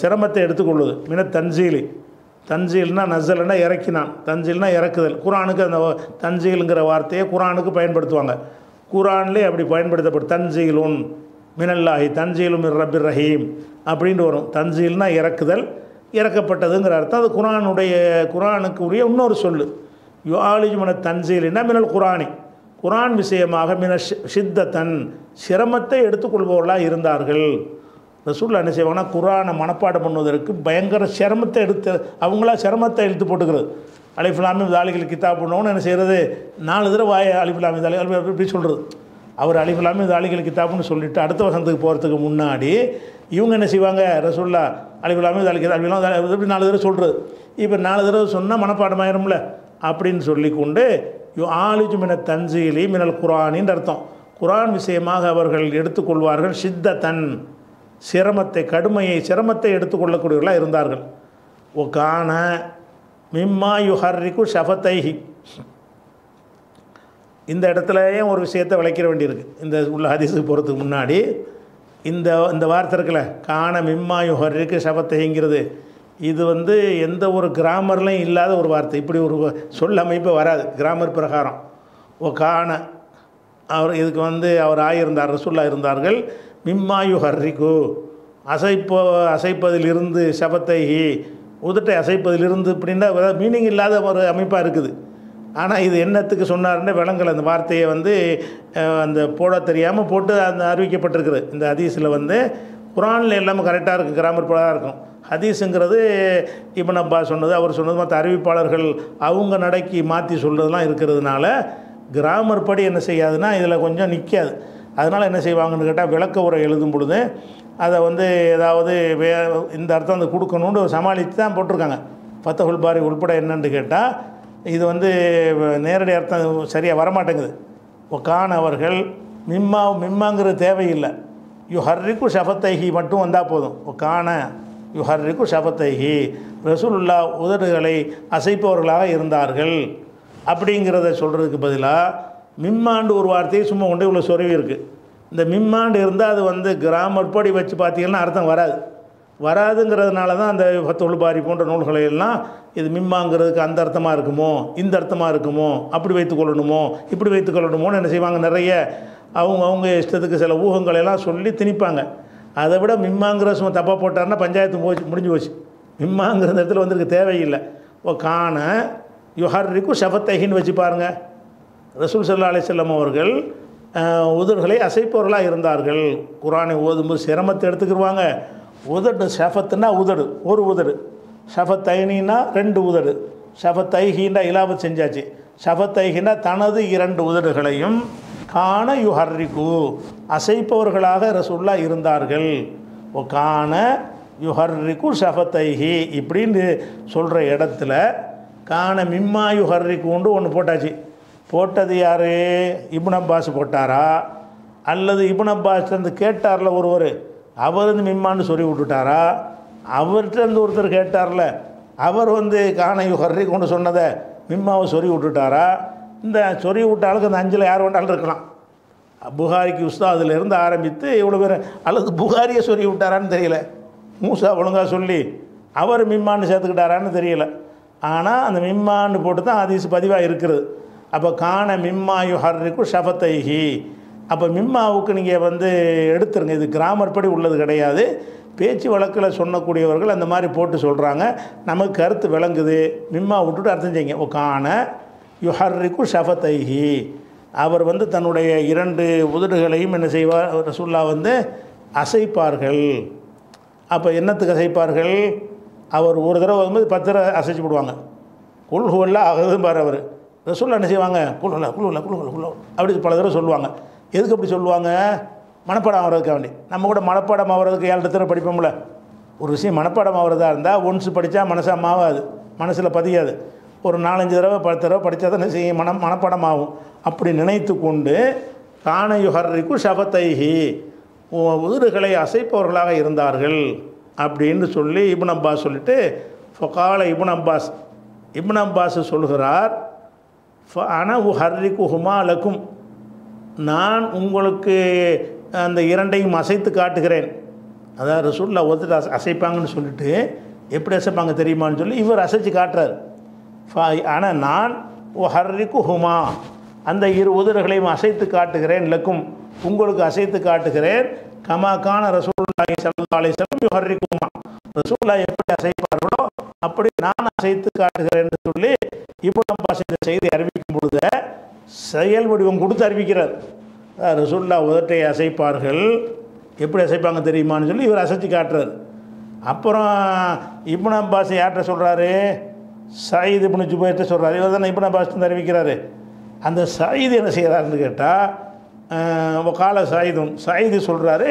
சிரமத்தை எடுத்துக்கொள்ளுது மின தன்சீலி. தன்சீல்னா நசல்னா இறக்கினான். தன்சீல்னா இறக்குதல். குரானுக்கு அந்த தன்சீலுங்கிற வார்த்தையை குரானுக்கு பயன்படுத்துவாங்க. குரான்லேயே அப்படி பயன்படுத்தப்படும். தன்சீலுன் மினல்லாஹி தன்சீலும் மின் ரபிர் ரஹீம் அப்படின்ட்டு வரும். தன்சீல்னா இறக்குதல் இறக்கப்பட்டதுங்கிற அர்த்தம். அது குரானுடைய குரானுக்கு உரிய இன்னொரு சொல்லு. யு ஆலிஜு மின தன்சீலினா மினல் குரானி குரான் விஷயமாக மின சித்தத்தன் சிரமத்தை எடுத்துக்கொள்பவர்களாக இருந்தார்கள். ரசூல்லா என்ன செய்வாங்கன்னா குரானை மனப்பாடம் பண்ணுவதற்கு பயங்கர சிரமத்தை எடுத்து அவங்களா சிரமத்தை எழுத்து போட்டுக்கிறது. அலிஃபுலாமி தாலிகள் கிதாப் பண்ணவொன்னு என்ன செய்கிறது நாலு தடவை வாய அலிஃபுலாமி தாலி அலி இப்படி சொல்கிறது அவர் அலிஃபுலாமி தாலிகள் கித்தாப்னு சொல்லிட்டு அடுத்த வசந்தத்துக்கு போகிறதுக்கு முன்னாடி இவங்க என்ன செய்வாங்க? ரசூல்லா அலிஃபுலாமி தாலி அலிஃபுலாம் இப்படி நாலு தடவை சொல்கிறது இப்போ நாலு தடவை சொன்னால் மனப்பாடம் ஆயிரும்ல. அப்படின்னு சொல்லிக்கொண்டு யு ஆலிஜு மின தன்சீலி மினல் குரானின்னு அர்த்தம். குரான் விஷயமாக அவர்கள் எடுத்துக்கொள்வார்கள் சித்த தன் சிரமத்தை கடுமையை சிரமத்தை எடுத்துக்கொள்ளக்கூடியவர்களாக இருந்தார்கள். ஓ கான மிம்மா யுஹர்ரிக்கு ஷஃபத்தைஹி. இந்த இடத்துலயே ஒரு விஷயத்தை விளைக்கிற வேண்டியிருக்கு. இந்த உள்ள ஹதீஸுக்கு போகிறதுக்கு முன்னாடி இந்த இந்த வார்த்தை இருக்குல்ல காண மிம்மா யுஹர்ரிக்கு சபத்தைங்கிறது இது வந்து எந்த ஒரு கிராமர்லையும் இல்லாத ஒரு வார்த்தை. இப்படி ஒரு சொல் அமைப்பு வராது. கிராமர் பிரகாரம். ஓ காண. அவர் இதுக்கு வந்து அவர் ஆயிருந்தார் ரசுல்லா இருந்தார்கள். மிம்மாயு ஹர்ரிக்கு அசைப்போ அசைப்பதிலிருந்து சபத்தைஹி. உதட்டை அசைப்பதிலிருந்து அப்படின்னா மீனிங் இல்லாத ஒரு அமைப்பாக இருக்குது. ஆனால் இது என்னத்துக்கு சொன்னார்னு விளங்கல். அந்த வார்த்தையை வந்து அந்த போட தெரியாமல் போட்டு அந்த அறிவிக்கப்பட்டிருக்குது. இந்த ஹதீஸில் வந்து குரானில் எல்லாமே கரெக்டாக இருக்குது கிராமர் போலாக இருக்கும். ஹதீஸுங்கிறது இப்னு அப்பா சொன்னது அவர் சொன்னது மற்ற அறிவிப்பாளர்கள் அவங்க நடைக்கு மாற்றி சொல்கிறதுலாம் இருக்கிறதுனால கிராமர் படி என்ன செய்யாதுன்னா இதில் கொஞ்சம் நிற்காது அதனால் என்ன செய்வாங்கன்னு கேட்டால் விளக்க உரை எழுதும் பொழுது அதை வந்து ஏதாவது வே இந்த அர்த்தம் வந்து கொடுக்கணுன்னு சமாளித்து தான் போட்டிருக்காங்க. ஃபத்தஹுல் பாரி உள்பட என்னன்னு கேட்டால் இது வந்து நேரடி அர்த்தம் சரியாக வரமாட்டேங்குது. ஒக்கான் அவர்கள் மிம்மா மிம்மாங்கிறது தேவையில்லை. யு ஹர்ரிக்கு ஷஃபத்தைஹி மட்டும் வந்தால் போதும். ஒக்கான யு ஷபத்தைஹி. ரசூலுல்லா உதடுகளை அசைப்பவர்களாக இருந்தார்கள். அப்படிங்கிறத சொல்கிறதுக்கு பதிலாக மிம்மாண்டு ஒரு வார்த்தையை சும்மா கொண்டே உள்ள சொருவி இருக்குது இந்த மிம்மாண்டு இருந்தால் அது வந்து கிராமர் படி வச்சு பார்த்தீங்கன்னா அர்த்தம் வராது. வராதுங்கிறதுனால தான் அந்த ஃபத்துல் பாரி போன்ற நூல்களை எல்லாம் இது மிம்மாங்கிறதுக்கு அந்த அர்த்தமாக இருக்குமோ இந்த அர்த்தமாக இருக்குமோ அப்படி வைத்துக்கொள்ளணுமோ இப்படி வைத்துக்கொள்ளணுமோன்னு என்ன செய்வாங்க நிறைய. அவங்க அவங்க இஷ்டத்துக்கு சில ஊகங்களெல்லாம் சொல்லி திணிப்பாங்க. அதை விட மிம்மாங்கிற சும்மா தப்பாக போட்டாருன்னா பஞ்சாயத்து போச்சு முடிஞ்சு போச்சு. மிம்மாங்கிற இடத்துல வந்திருக்கு தேவையில்லை. ஓ காண யுஹர்ரிக்கு ஷபத்தகின்னு வச்சு பாருங்கள் ரசூல் சல்லா அலிசல்லம் அவர்கள் உதடுகளை அசைப்பவர்களாக இருந்தார்கள். குரானை ஓதும்போது சிரமத்தை எடுத்துக்கிடுவாங்க உதடு ஷஃபத்துன்னா உதடு ஒரு உதடு. ஷஃபத்தைனின்னா ரெண்டு உதடு. ஷஃபத்தைஹின்னா இலாபத் செஞ்சாச்சு. ஷஃபத்தைஹின்னா தனது இரண்டு உதடுகளையும் காண யுஹர்ரிகு. அசைப்பவர்களாக ரசுல்லா இருந்தார்கள். ஓ காண யுஹர்ரிகு ஷஃபத்தைஹி இப்படின்னு சொல்கிற இடத்துல காண மிம்மா யுஹர்ரிக்குண்டு ஒன்று போட்டாச்சு. போட்டது யார்? இப்னு அப்பாஸ் போட்டாரா? அல்லது இப்னு அப்பாஸ்லேருந்து கேட்டார்ல ஒருவர் அவர் வந்து மிம்மான்னு சொல்லி விட்டுட்டாரா? அவர்கிட்ட இருந்து ஒருத்தர் கேட்டார்ல அவர் வந்து காண யுஹர்ரி கொண்டு சொன்னதை மிம்மாவை சொல்லி விட்டுட்டாரா? இந்த சொறி விட்ட ஆளுக்கு அந்த அஞ்சில் யார் வேண்டாலும் இருக்கலாம். புகாரிக்கு உஸ்தாதுலேருந்து ஆரம்பித்து இவ்வளோ பேர் அல்லது புகாரியை சொல்லி விட்டாரான்னு தெரியல. மூசா ஒழுங்காக சொல்லி அவர் மிம்மான்னு சேர்த்துக்கிட்டாரான்னு தெரியல. ஆனால் அந்த மிம்மான்னு போட்டு தான் ஹதீஸ் பதிவாக இருக்கிறது அப்போ காண மிம்மா ஹர்ரிக்கு ஷபத்தைஹி அப்போ மிம்மாவுக்கு நீங்கள் வந்து எடுத்துருங்க. இது கிராமர் படி உள்ளது கிடையாது. பேச்சு வழக்கில் சொன்னக்கூடியவர்கள் அந்த மாதிரி போட்டு சொல்கிறாங்க நமக்கு கருத்து விளங்குது. மிம்மா விட்டுட்டு அர்த்தம் செய்யுங்க. காண யுஹர்ரிக்கு ஷஃபத்தைஹி. அவர் வந்து தன்னுடைய இரண்டு உதடுகளையும் என்ன செய்வார்? ரசூல்லா வந்து அசைப்பார்கள். அப்போ என்னத்துக்கு அசைப்பார்கள்? அவர் ஒரு தடவை வரும்போது பத்து தடவை அசைச்சு விடுவாங்க குல்ஹுவல்லா அகதும்பார் அவர். ரசூல்லா என்ன செய்வாங்க? குல்ஹுல்லா குல்ஹுல்லா குல்ஹுல்லா குல்ஹு அப்படி பல தடவை சொல்லுவாங்க. எதுக்கு அப்படி சொல்லுவாங்க? மனப்பாடம் ஆகிறதுக்காக வேண்டி. நம்ம கூட மனப்பாடம் ஆகிறதுக்கு ஏழு தடவை படிப்போம்ல. ஒரு விஷயம் மனப்பாடம் ஆகிறதா இருந்தால் ஒன்ஸ் படித்தா மனசாக மாவாது மனசில் பதியாது. ஒரு நாலஞ்சு தடவை பத்து தடவை படித்தா தான் செய்யும் மனம் மனப்படமாகும். ஆகும் அப்படி நினைத்து கொண்டு காண யுஹர்ரிக்கு ஷபத்தைஹி உதிர்களை அசைப்பவர்களாக இருந்தார்கள் அப்படின்னு சொல்லி இபுன் அப்பாஸ் சொல்லிட்டு ஃபகால இபுன் அப்பாஸ் இபுன் அப்பாஸ் சொல்கிறார் ஃப அன உஹர்ரிக்கு ஹுமாலக்கும் நான் உங்களுக்கு அந்த இரண்டையும் அசைத்து காட்டுகிறேன். அதாவது ரசூல்லா ஒருத்தர் அசை அசைப்பாங்கன்னு சொல்லிட்டு எப்படி அசைப்பாங்க தெரியுமான்னு சொல்லி இவர் அசைச்சு காட்டுறார். ஆனால் நான் ஓ ஹர்ரிக்கு ஹுமா அந்த இரு உதடுகளையும் அசைத்து காட்டுகிறேன் லக்கும். உங்களுக்கு அசைத்து காட்டுகிறேன். கமாக்கான ரசூல்லாஹி சல்லா அலைஹி வஸல்லம் ரசூல்லா எப்படி அசைப்பார்களோ அப்படி நான் அசைத்து காட்டுகிறேன்னு சொல்லி இப்போ நம்ம இந்த செய்தி அறிவிக்கும் பொழுது செயல் வடிவம் கொடுத்து அறிவிக்கிறார். ரசூல்லா உதட்டை அசைப்பார்கள். எப்படி அசைப்பாங்க தெரியுமான்னு சொல்லி இவர் அசைச்சு காட்டுறார். அப்புறம் இப்னு அப்பாஸ் யார்கிட்ட சொல்கிறாரு சயீத் இப்படி ஜுபைர்கிட்ட சொல்கிறாரு இவர் தான் இப்போ நான் பாஸ்டன் அறிவிக்கிறாரு. அந்த சயீது என்ன செய்கிறாருன்னு கேட்டால் கால சயீதும் சயீது சொல்கிறாரு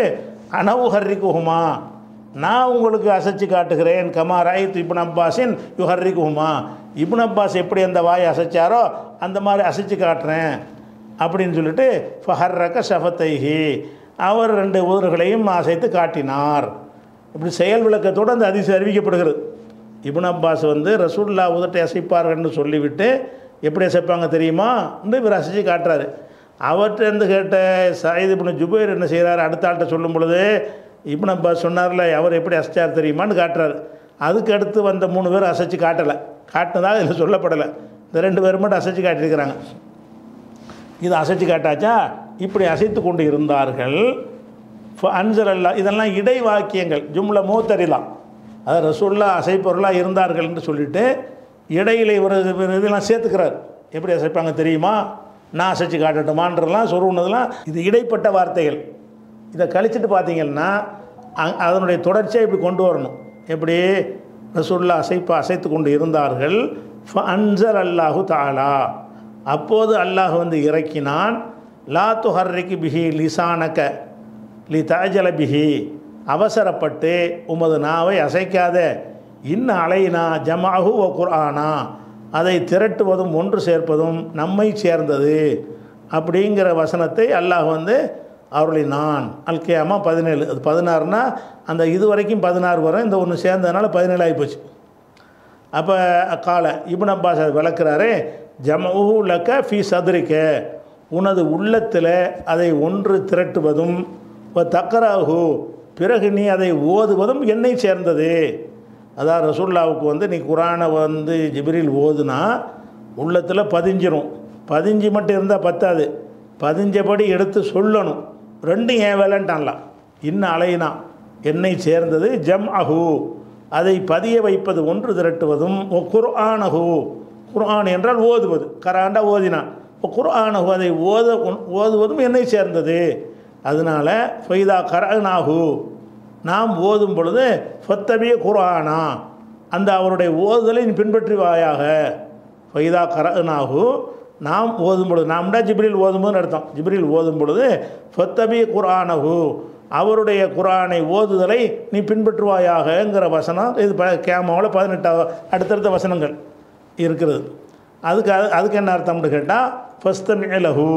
அனவு ஹர்ரிக்குஹுமா நான் உங்களுக்கு அசைச்சு காட்டுகிறேன். கமா ராயித் இப்னு அப்பாஸின் யு ஹர்ரிக்குஹுமா இப்னு அப்பாஸ் எப்படி அந்த வாயை அசைச்சாரோ அந்த மாதிரி அசைச்சு காட்டுறேன் அப்படின்னு சொல்லிட்டு ஃபஹர்ரக ஷஃபத்தைஹி. அவர் ரெண்டு ஊர்களையும் அசைத்து காட்டினார். இப்படி செயல் விளக்கத்தோடு அந்த அதிசயம் அறிவிக்கப்படுகிறது. இபுன் அப்பாஸ் வந்து ரசூல்லா உதட்டை அசைப்பார்கள்னு சொல்லிவிட்டு எப்படி அசைப்பாங்க தெரியுமா? இவர் அசைச்சு காட்டுறாரு. அவர்கிட்ட கேட்ட சயீத் இப்னு ஜுபைர் என்ன செய்கிறார் அடுத்த ஆள்கிட்ட சொல்லும் பொழுது இப்னு அப்பாஸ் சொன்னார்ல அவர் எப்படி அசைச்சார் தெரியுமான்னு காட்டுறாரு. அதுக்கு அடுத்து வந்த மூணு பேர் அசைச்சு காட்டலை. காட்டினதாக இதில் சொல்லப்படலை. இந்த ரெண்டு பேரும் மட்டும் அசைச்சு காட்டியிருக்கிறாங்க. இது அசைச்சு காட்டாச்சா? இப்படி அசைத்து கொண்டு இருந்தார்கள். அன்சல் அல்லா இதெல்லாம் இடை வாக்கியங்கள் ஜும்ல மூத்தறிலாம் அது ரசூல்லா அசைப்பொருளாக இருந்தார்கள் என்று சொல்லிட்டு இடையிலே இவர் இதெல்லாம் சேர்த்துக்கிறார். எப்படி அசைப்பாங்க தெரியுமா? நான் அசைச்சு காட்டட்டுமான்றதெல்லாம் சொல்லுனதெல்லாம் இது இடைப்பட்ட வார்த்தைகள். இதை கழிச்சிட்டு பார்த்தீங்கன்னா அ- அதனுடைய தொடர்ச்சியாக இப்படி கொண்டு வரணும். எப்படி? ரசூல்லா அசைப்பா அசைத்து கொண்டு இருந்தார்கள். அன்சர் அல்லாஹு தாலா அப்போது அல்லாஹ் வந்து இறக்கினான். லா துஹர்ரிக்கு பிஹி லிசானக்க லி தாஜல பிஹி. அவசரப்பட்டு உமது நாவை அசைக்காத. இன் அலைனா ஜமாஹு ஓ குர்ஆனா. அதை திரட்டுவதும் ஒன்று சேர்ப்பதும் நம்மை சேர்ந்தது. அப்படிங்கிற வசனத்தை அல்லாஹ் வந்து அருளினான். அல்கியாமா பதினேழு. அது பதினாறுனா அந்த இது வரைக்கும் பதினாறு வரும். இந்த ஒன்று சேர்ந்ததுனால பதினேழு ஆகி போச்சு. அப்போ காலை இபுன் அப்பாஸ் அது விளக்குறாரு. ஜமூஹு லக்க ஃபி சதுரிக்க உனது உள்ளத்தில் அதை ஒன்று திரட்டுவதும் தக்கராகு பிறகு நீ அதை ஓதுவதும் என்னை சேர்ந்தது. அதான் ரசூல்லாவுக்கு வந்து நீ குரானை வந்து ஜிபிரில் ஓதுனா உள்ளத்தில் பதிஞ்சிரும். பதிஞ்சு மட்டும் இருந்தால் பத்தாது. பதிஞ்சபடி எடுத்து சொல்லணும். ரெண்டும் ஏன் வேலைன்ட்டான்லாம். இன்னும் அலையினா என்னை சேர்ந்தது ஜம் அஹு அதை பதிய வைப்பது ஒன்று திரட்டுவதும் ஒ அஹு குர்ஆன் என்றால் ஓதுவது. கராண்டா ஓதினான். ஒ அஹு அதை ஓத ஓதுவதும் என்னை சேர்ந்தது. அதனால் ஃபைதா கரனாகு நாம் ஓதும் பொழுது ஃபத்தபிய குரானா அந்த அவருடைய ஓதுதலை நீ பின்பற்றுவாயாக. ஃபைதா கரனாகு நாம் ஓதும் பொழுது நாம்டா ஜிப்ரில் ஓதும்போது நடத்தோம் ஜிப்ரில் ஓதும் பொழுது ஃபத்தபிய குரானகு அவருடைய குரானை ஓதுதலை நீ பின்பற்றுவாயாகங்கிற வசனம் இது ப கேமாவில் பதினெட்டாவது அடுத்தடுத்த வசனங்கள் இருக்கிறது. அதுக்கு அது அதுக்கு என்ன அர்த்தம்னு கேட்டால் ஃபஸ்தமிழகு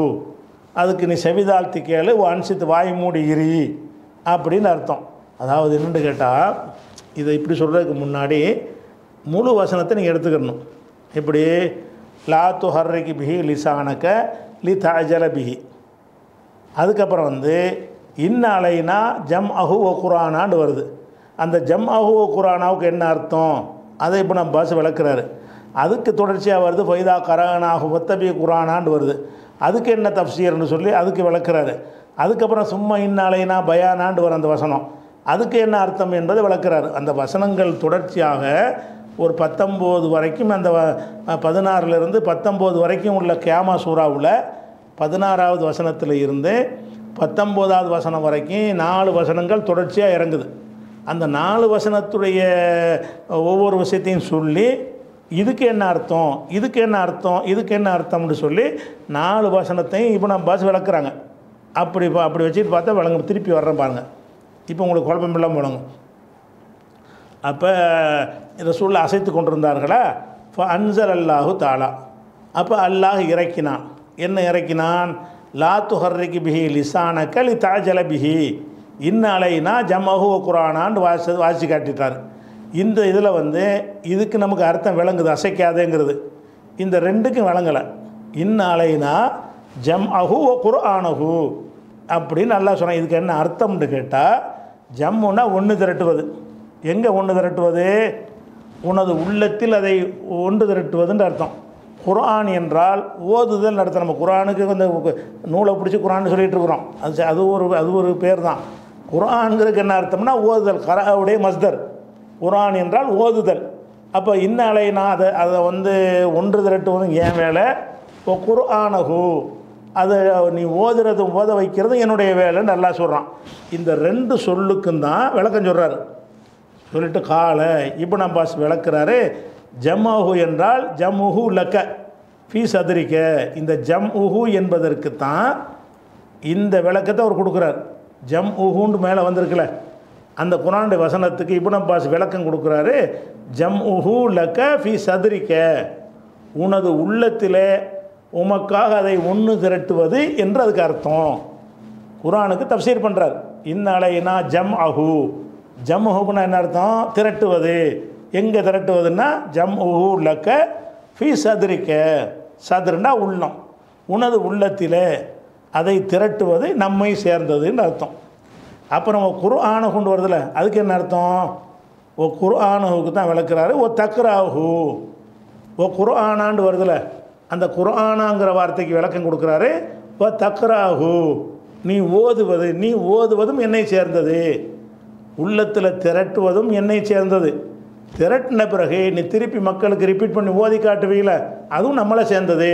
அதுக்கு நீ செவிதாழ்த்தி கேளு வான்சித்து வாய் மூடி இரி அப்படின்னு அர்த்தம். அதாவது என்னென்னு கேட்டால் இதை இப்படி சொல்கிறதுக்கு முன்னாடி முழு வசனத்தை நீங்கள் எடுத்துக்கணும். இப்படி லா துஹர்ரிக்கு பிஹி லிசானக்க லி தாஜல பிஹி. அதுக்கப்புறம் வந்து இன்னாலைனா ஜம் அஹு ஓ குரானான்னு வருது. அந்த ஜம் அஹு ஓ குரானாவுக்கு என்ன அர்த்தம்? அதை இப்போ நம்ம பாஸ் விளக்குறாரு. அதுக்கு தொடர்ச்சியாக வருது ஃபைதா கரனாகு ஒத்தபி குரானான்னு வருது. அதுக்கு என்ன தப்சீர்னு சொல்லி அதுக்கு விளக்குறாரு. அதுக்கப்புறம் சும்மா இன்னாலேனா பயானாண்டு வர அந்த வசனம். அதுக்கு என்ன அர்த்தம் என்பதை விளக்குறாரு. அந்த வசனங்கள் தொடர்ச்சியாக ஒரு பத்தொம்போது வரைக்கும் அந்த வ- பதினாறுலேருந்து பத்தொம்போது வரைக்கும் உள்ள கேமா சூறாவில் பதினாறாவது வசனத்தில் இருந்து பத்தொம்போதாவது வசனம் வரைக்கும் நாலு வசனங்கள் தொடர்ச்சியாக இறங்குது. அந்த நாலு வசனத்துடைய ஒவ்வொரு விஷயத்தையும் சொல்லி இதுக்கு என்ன அர்த்தம்? இதுக்கு என்ன அர்த்தம்? இதுக்கு என்ன அர்த்தம்னு சொல்லி நாலு வசனத்தையும் இப்போ நம்ம பாஸ் விளக்குறாங்க. அப்படி பா- அப்படி வச்சுட்டு பார்த்தா விளங்க திருப்பி வர்றேன் பாருங்கள் இப்போ உங்களுக்கு குழப்பம் இல்லாமல் விளங்கும் அப்போ இந்த சூழலை அசைத்து கொண்டிருந்தார்களா? இப்போ அன்சல் அல்லாஹு தாலா அப்போ அல்லாஹ் இறக்கினான். என்ன இறக்கினான்? லா துஹர்ரிக்கு பிஹி லிசானக்க லி தாஜல பிஹி. இன்ன அலைனா ஜமஹு குரானான்னு வாசி வாசி காட்டிட்டார். இந்த இதில் வந்து இதுக்கு நமக்கு அர்த்தம் விளங்குது அசைக்காதேங்கிறது. இந்த ரெண்டுக்கும் விளங்கலை. இன்ன ஜம் அஹு ஓ குர்ஆனஹு அப்படின்னு நல்லா சொன்னேன். இதுக்கு என்ன அர்த்தம்னு கேட்டால் ஜம்முன்னா ஒன்று திரட்டுவது. எங்கே ஒன்று திரட்டுவது? உனது உள்ளத்தில் அதை ஒன்று திரட்டுவதுன்ற அர்த்தம். குர்ஆன் என்றால் ஓதுதல் நடத்த. நம்ம குரானுக்கு இந்த நூலை பிடிச்சி குரான் சொல்லிகிட்டு இருக்கிறோம். அது அது ஒரு அது ஒரு பேர் தான் குர்ஆன்கிறதுக்கு என்ன அர்த்தம்னா ஓதுதல். கராவுடைய மஸ்தர். குரான் என்றால் ஓதுதல். அப்போ இன்ன நான் அதை அதை வந்து ஒன்று திரட்டுவதும் ஏன் வேலை? இப்போ குர்ஆனகு அதை நீ ஓதுறதும் ஓத வைக்கிறதும் என்னுடைய வேலைன்னு நல்லா சொல்கிறான் இந்த ரெண்டு சொல்லுக்கும் தான் விளக்கம் சொல்கிறாரு சொல்லிட்டு கால இப்னு அப்பாஸ் விளக்குறாரு ஜம்முஹு என்றால் ஜம்முஹு லக்க. ஃபீஸ் அதிரிக்க இந்த ஜம்முஹு என்பதற்கு தான் இந்த விளக்கத்தை அவர் கொடுக்குறார். ஜம் உஹுன்னு மேலே வந்திருக்குல்ல அந்த குரானுடைய வசனத்துக்கு இபுன் அப்பாஸ் விளக்கம் கொடுக்குறாரு ஜம் உஹு லக்க ஃபி சதுரிக்க உனது உள்ளத்திலே உமக்காக அதை ஒன்று திரட்டுவது என்று அதுக்கு அர்த்தம். குரானுக்கு தப்சீர் பண்ணுறார் இந்நாளைனா ஜம் அஹு ஜம் அஹுனா என்ன அர்த்தம்? திரட்டுவது. எங்கே திரட்டுவதுன்னா ஜம் உஹு லக்க ஃபி சதுரிக்க சதுருன்னா உள்ளம். உனது உள்ளத்திலே அதை திரட்டுவது நம்மை சேர்ந்ததுன்னு அர்த்தம். அப்புறம் ஓ குர்ஆனை கொண்டு வருதுல அதுக்கு என்ன அர்த்தம்? ஓ குர்ஆனுக்கு தான் விளக்குறாரு. ஓ தக்ராஹு. ஓ குர்ஆனாண்டு வருதுல அந்த குர்ஆனாங்கிற வார்த்தைக்கு விளக்கம் கொடுக்குறாரு. ஓ தக்ராஹு. நீ ஓதுவது நீ ஓதுவதும் என்னை சேர்ந்தது. உள்ளத்தில் திரட்டுவதும் என்னை சேர்ந்தது. திரட்டின பிறகு நீ திருப்பி மக்களுக்கு ரிப்பீட் பண்ணி ஓதி காட்டுவீங்கள அதுவும் நம்மளை சேர்ந்தது.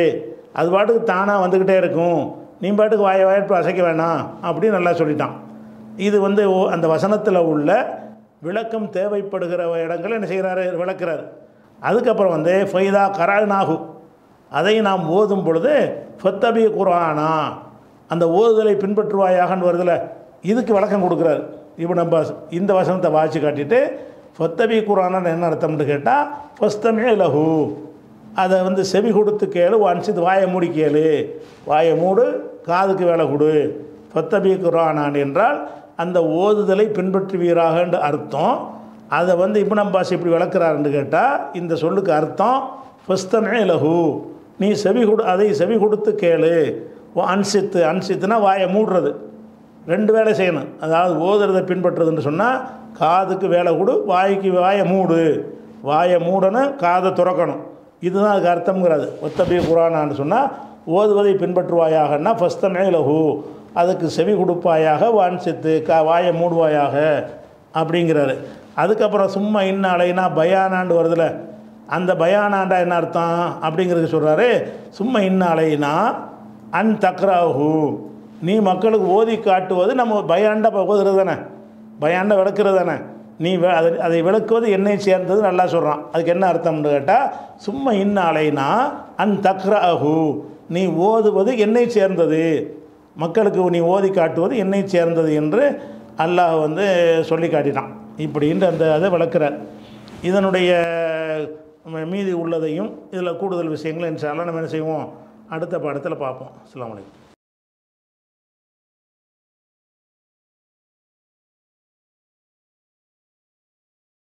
அது பாட்டுக்கு தானாக வந்துக்கிட்டே இருக்கும். நீ பாட்டுக்கு வாய வாய்ப்பு அசைக்க வேணாம் அப்படின்னு நல்லா சொல்லிட்டான். இது வந்து ஓ- அந்த வசனத்தில் உள்ள விளக்கம் தேவைப்படுகிற இடங்களை என்ன செய்கிறாரு? விளக்குறாரு. அதுக்கப்புறம் வந்து ஃபைதா கரானாகு அதை நாம் ஓதும் பொழுது ஃபத்தபி குரானா அந்த ஓதுதலை பின்பற்றுவாயாகன்னு வருதில்ல இதுக்கு விளக்கம் கொடுக்குறாரு இவன் நம்ம இந்த வசனத்தை வாசி காட்டிட்டு ஃபத்தபி குரானான்னு என்ன அர்த்தம்னு கேட்டால் ஃபஸ்தமே லஹு. அதை வந்து செவி கொடுத்து கேளு அனுசித்து வாயை மூடி கேளு. வாயை மூடு காதுக்கு வேலை கொடு. ஃபத்தபி குரானான் என்றால் அந்த ஓதுதலை பின்பற்றுவீராகன்ற அர்த்தம். அதை வந்து இப்னு பாஸ் இப்படி விளக்குறாருன்னு கேட்டால் இந்த சொல்லுக்கு அர்த்தம் ஃபஸ்தனே லகு நீ செவி கொடு அதை செவி கொடுத்து கேளு. அன்சித்து அன்சித்துனா வாயை மூடுறது. ரெண்டு வேலை செய்யணும். அதாவது ஓதுறதை பின்பற்றுறதுன்னு சொன்னால் காதுக்கு வேலை கொடு வாய்க்கு வாயை மூடு. வாயை மூடணும் காதை துறக்கணும். இதுதான் அதுக்கு அர்த்தம்ங்கிறது ஒத்தபி குரானான்னு சொன்னால் ஓதுவதை பின்பற்றுவாயாகன்னா ஃபஸ்தமே லகு அதுக்கு செவி கொடுப்பாயாக வான்சித்து கா வாயை மூடுவாயாக அப்படிங்கிறாரு. அதுக்கப்புறம் சும்மா இன்னாலைனா பயானாண்டு வருதுல. அந்த பயானாண்டா என்ன அர்த்தம் அப்படிங்கிறது சொல்கிறாரு சும்மா இன்னாலைனா அன் தக்ராஹு. நீ மக்களுக்கு ஓதி காட்டுவது நம்ம பயாண்டா ஓதுறது தானே. பயாண்டா விளக்குறது தானே. நீ அதை அதை விளக்குவது என்னை சேர்ந்தது நல்லா சொல்கிறான் அதுக்கு என்ன அர்த்தம்னு கேட்டால் சும்மா இன்னாலைனா அன் தக்ராஹு. நீ ஓதுவது என்னை சேர்ந்தது. மக்களுக்கு நீ ஓதி காட்டுவது என்னை சேர்ந்தது என்று அல்லாஹ் வந்து சொல்லி காட்டினான். இப்படின்ற அந்த அதை விளக்குறார். இதனுடைய மீதி உள்ளதையும் இதில் கூடுதல் விஷயங்களை இன்ஷா நம்ம என்ன செய்வோம்? அடுத்த பாடத்தில் பார்ப்போம். அஸ்ஸலாமு வலைக்கம்